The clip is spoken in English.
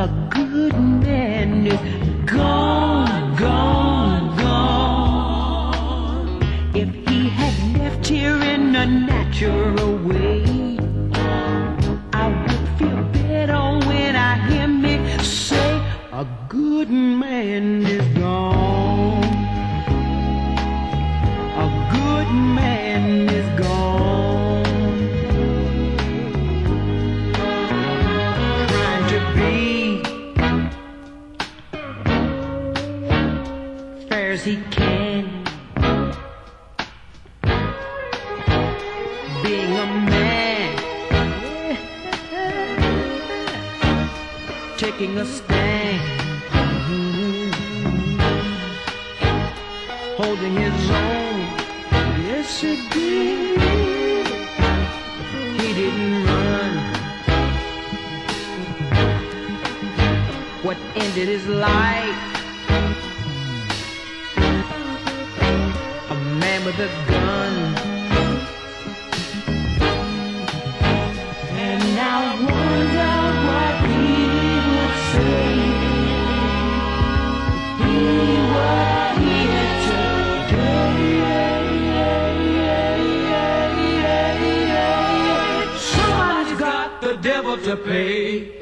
a good man is gone, gone, gone. If he had left here in a natural way, I would feel better when I hear me say, a good man is gone. As he can. Being a man. Taking a stand. Holding his own. Yes, he did. He didn't run. What ended his life? With a gun. And I wonder what he would say. He were here today. Somebody's got the devil to pay.